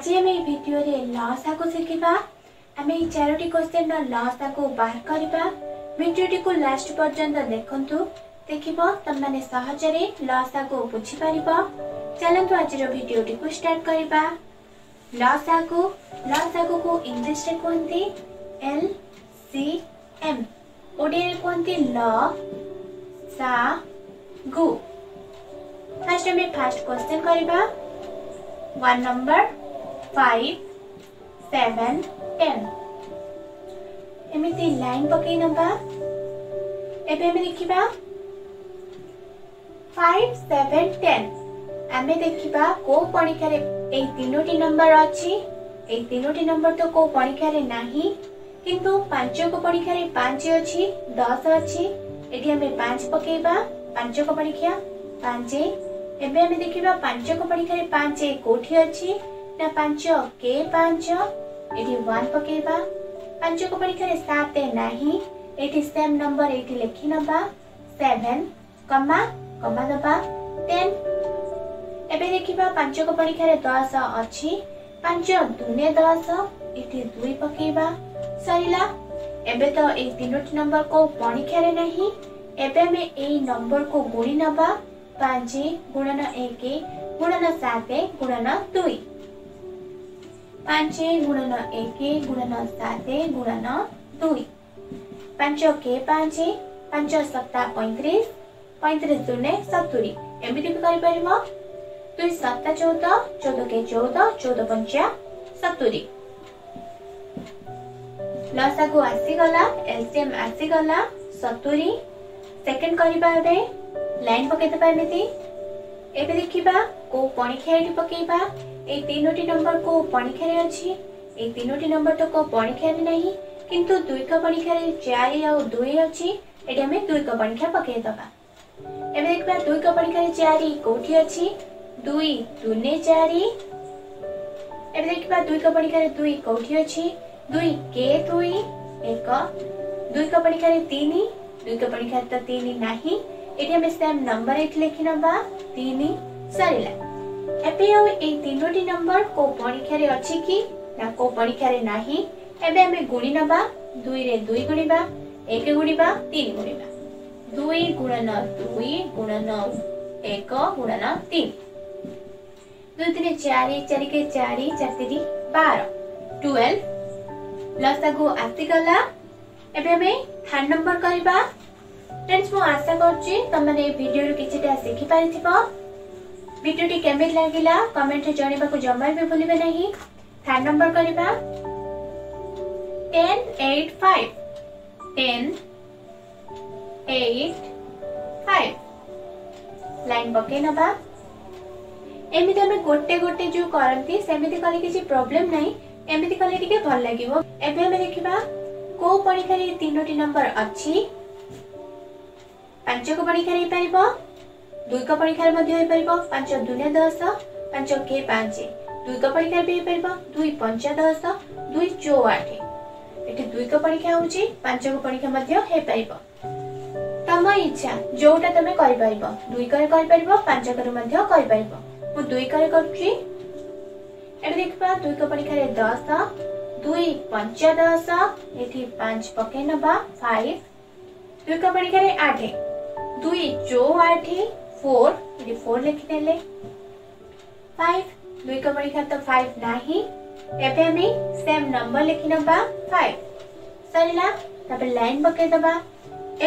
आज आम भिडर लस आगु शिखा आम चारोटी क्वेश्चन रस आगु बाहर करवा भिडटी को लास्ट पर्यंत देखु देखिब तुम मैंने सहजरे लस आगु बुझीपार चलत आज भिडटी को स्टार्ट करवा लस आगु लस आगु को इंग्लीश कहते एल सी एम ओडिया कहते ल सा गु फास्ट आम फास्ट क्वेश्चन करवा वन नंबर 5 7 10 এমিতি লাইন পকাই নবা এবে আমি লিখিবা 5 7 10 আমি দেখিবা কো পরীক্ষারে এই তিনোটি নম্বর আছে এই তিনোটি নম্বর তো কো পরীক্ষারে নাহি কিন্তু পাঁচ কো পরীক্ষারে 5 আছে 10 আছে এটি আমি 5 পকাইবা পাঁচ কো পরীক্ষা 5 এবে আমি দেখিবা পাঁচ কো পরীক্ষারে ना पांच के पांच एटी वन पकेबा पांच को परीक्षा रे सात नहीं एटी सेम नंबर एटी लिखि नबा 7 कमा कमा दबा टेन एबे देखिबा पांच को परीक्षा रे 10 अछि पांच दुने 10 एटी दुई पकेबा सरीला एबे तो ए तीनोट नंबर को परीक्षा रे नहीं एबे में ए नंबर को गुणी नबा 5 गुणन 1 गुणन 7 गुणन दुई पाँच गुणन एक गुणन सात गुणन दुई पाँच के पांच पाँच सत्ता पैँतिस पैँतिस शून्य सतुरी एमिति दुई सत्ता चौध चौध के चौध चौध पञ्चा लु आसिगला आसिगला सतुरी सेकेन्ड कि लितिखा को पके এই ତିନୋଟି ନମ୍ବରକୁ ପରୀକ୍ଷାରେ ଅଛି এই ତିନୋଟି ନମ୍ବର ତକ ପରୀକ୍ଷାରେ ନାହିଁ କିନ୍ତୁ ଦୁଇକ ପରୀକ୍ଷାରେ ଚାରି ଆଉ ଦୁଇ ଅଛି ଏଠି ଆମେ ଦୁଇକ ପରୀକ୍ଷା ପକାଇଦେବା ଏବେ ଦେଖିବା ଦୁଇକ ପରୀକ୍ଷାରେ ଚାରି କୋଉଠି ଅଛି ଦୁଇ ଦୁନେ ଚାରି ଏବେ ଦେଖିବା ଦୁଇକ ପରୀକ୍ଷାରେ ଦୁଇ କୋଉଠି ଅଛି ଦୁଇ କେ ଦୁଇ ଏକ ଦୁଇକ ପରୀକ୍ଷାରେ ତିନି ଦୁଇକ ପରୀକ୍ଷାରେ ତ ତିନି ନାହିଁ ଏଠି ଆମେ ସେମ୍ ନମ୍ବର ଏଠି ଲେଖିନେବା ତିନି ସରିଲା ଏବେ ଆଉ ଏଇ ତିନୋଟି ନମ୍ବର କେଉଁ ପରୀକ୍ଷାରେ ଅଛି କି ନା କେଉଁ ପରୀକ୍ଷାରେ ନାହିଁ ଏବେ ଆମେ ଗୁଣି ନେବା ଦୁଇରେ ଦୁଇ ଗୁଣିବା ଏକ ଗୁଣିବା ତିନି ଗୁଣିବା ଦୁଇ ଗୁଣନ ଦୁଇ ଗୁଣନ ଏକ ଗୁଣନ ତିନି ଦୁଇ ତିନି ଚାରି ଚାରି ଚାରିକେ ଚାରି ଚାରି ବାର ଟୁଏଲ୍ଭ ତାକୁ ଆସିଗଲା ଏବେ ଆମେ ଥାର୍ଡ ନମ୍ବର କରିବା ଫ୍ରେଣ୍ଡସ୍ ମୁଁ ଆଶା କରୁଛି ତମମାନେ ଏ ଭିଡ଼ିଓରୁ କିଛିଟା ଶିଖିପାରିଥିବ ভিডিওটি কেমিতি লাগিলা কমেন্টে জনাইবাকু জমা বি ভুলিবে নাহি থার্ড নম্বর করিবা 10 8 5 10 8 5 লাইন পকাই নবা এমিতি আমি গোটে গোটে যে করতে সেমিতি কলে কিছু প্রবলেম নাই এমিতি কলে টিকে ভাল লাগিব এবে আমি দেখিবা কেউ পরীক্ষার তিনোটি নম্বর অছি পাঁচক পরীক্ষা পারিব दुईक परीक्षार पांच दुन दस पांच के पांच दुईक परीक्षा भी पार दुई पंच दस दुई चो आठ एटी दुईक परीक्षा हूँ पांच परीक्षा तम इच्छा जोटा तुम करईकर पांचकर दुईकर कर देखा दुईक परीक्षा दस दुई पंच दस ये पांच पक फाइव दुईक परीक्षा आठ दुई चो आठ फोर म्हणजे फोर ले फाइव दुई कमरी तो फाइव नाही एबे हमें सेम नंबर लिखि नबा 5 सरला तबे लाइन पके दबा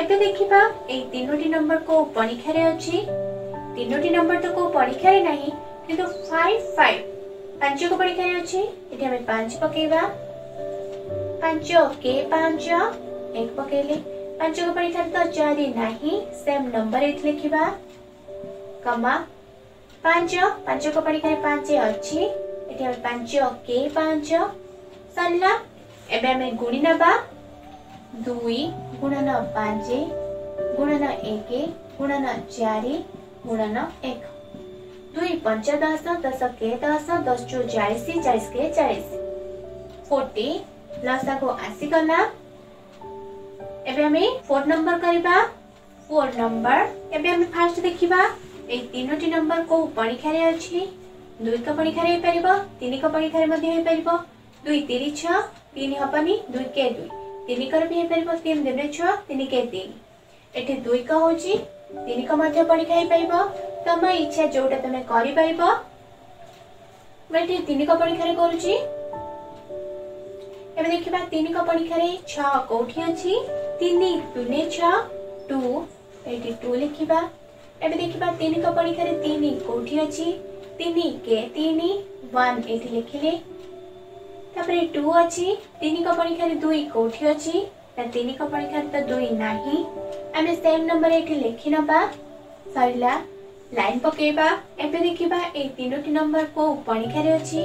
एबे देखिबा ए तीनोटी नंबर को परीक्षा रे अछि तीनोटी नंबर तो को परीक्षा रे नाही किंतु 5 5 पांच को परीक्षा रे अछि एठी हमें पांच पकेबा पांच के पांच एक पकेले पांच को परीक्षा तो चार नाही सेम नंबर एथि लिखिबा कमा पांच पांच को पढ़ कर पांच अच्छी पांच के पांच सरला एम गुणी ना दुई गुणन पांच गुणन एक गुणन चार गुणन एक दुई पंच दस दस के दस दस चु चालीस चालीस के चालीस फोर्टी लसा को आसीगला एवं फोर नंबर करवा फोर नंबर एवं फास्ट देखा এই তিনোটি ନମ୍ବର କେଉଁ ପରୀକ୍ଷାରେ ଅଛି ଦୁଇକ ପରୀକ୍ଷାରେ ହେଇପାରିବ ତିନିକ ପରୀକ୍ଷାରେ ମଧ୍ୟ ହେଇପାରିବ ଦୁଇ ତିନି ଛଅ ତିନି ହବନି ଦୁଇ କେ ଦୁଇ ତିନିକର ବି ହେଇପାରିବ ତିନି ଦୁଇରେ ଛଅ ତିନି କେ ତିନି ଏଠି ଦୁଇକ ହେଉଛି ତିନିକ ମଧ୍ୟ ପରୀକ୍ଷା ହେଇପାରିବ ତମ ଇଚ୍ଛା ଯୋଉଟା ତମେ କରିପାରିବ ମୁଁ ଏଠି ତିନିକ ପରୀକ୍ଷାରେ କରୁଛି ଏବେ ଦେଖିବା ତିନିକ ପରୀକ୍ଷାରେ ଛଅ କୋଉଠି ଅଛି ତିନି ଦୁଇରେ ଛଅ ଟୁ ଏଠି ଟୁ ଲେଖିବା ଏବେ ଦେଖିବା ତିନିକ ପରୀକ୍ଷାରେ ତିନି କୋଉଠି ଅଛି ତିନି କେ ତିନି ୱାନ୍ ଏଠି ଲେଖିଲେ ତାପରେ ଟୁ ଅଛି ତିନିକ ପରୀକ୍ଷାରେ ଦୁଇ କୋଉଠି ଅଛି ନା ତିନିକ ପରୀକ୍ଷାରେ ତ ଦୁଇ ନାହିଁ ଆମେ ସେମ୍ ନମ୍ବର ଏଠି ଲେଖି ନେବା ସରିଲା ଲାଇନ୍ ପକାଇବା ଏବେ ଦେଖିବା ଏଇ ତିନୋଟି ନମ୍ବର କୋଉ ପରୀକ୍ଷାରେ ଅଛି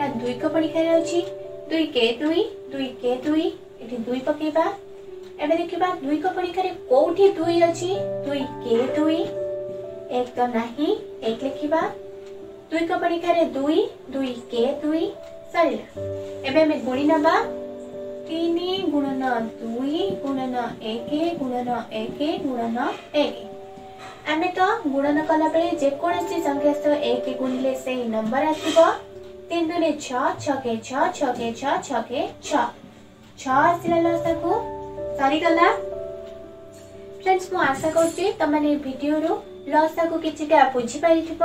ନା ଦୁଇକ ପରୀକ୍ଷାରେ ଅଛି ଦୁଇ କେ ଦୁଇ ଦୁଇ କେ ଦୁଇ ଏଠି ଦୁଇ ପକାଇବା ଏବେ ଦେଖିବା ଦୁଇକ ପରୀକ୍ଷାରେ କୋଉଠି ଦୁଇ ଅଛି ଦୁଇ କେ ଦୁଇ એક તો નહીં એક ଲେଖିବା ଦୁଇ ପରୀକ୍ଷାରେ ଦୁଇ ଦୁଇ କେ ଦୁଇ ସରିଲା ଏବେ ଆମେ ଗୁଣି ନେବା ତିନି ଗୁଣନ ଦୁଇ ଗୁଣନ ଏକ ଗୁଣନ ଏକ ଗୁଣନ ଏକ ଆମେ ତ ଗୁଣନ କଲାବେଳେ ଯେକୌଣସି ସଂଖ୍ୟା ସହ ଏକ ଗୁଣିଲେ ସେଇ ନମ୍ବର ଆସିବ ତିନି ଦୁଇରେ ଛଅ ଛକେ ଛଅ ଛକେ ଛଅ ଛକେ ଛଅ ଛଅ ଆସିଲା ଲସାକୁ ସରିଗଲା ফ্রেন্ডস মু আশা করছি তোমাদের ভিডিওরু লসাকু কিছুটা বুঝিপারিথিব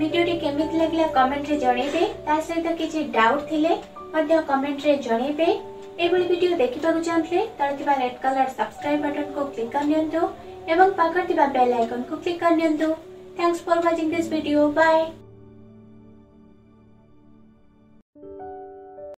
ভিডিওটি কেমিতি লাগিলা কমেন্টে জনাইবে তা সহিত কিছু ডাউট থিলে মধ্য কমেন্টে জনাইবে এইভাবে ভিডিও দেখিবাকু চাহুলে তার থিবা রেড কালার সাবস্ক্রাইব বাটন কু ক্লিক করে নিয়ন্তু এবং পাখর থিবা বেল আইকন কু ক্লিক করে নিয়ন্তু thanks for watching this video bye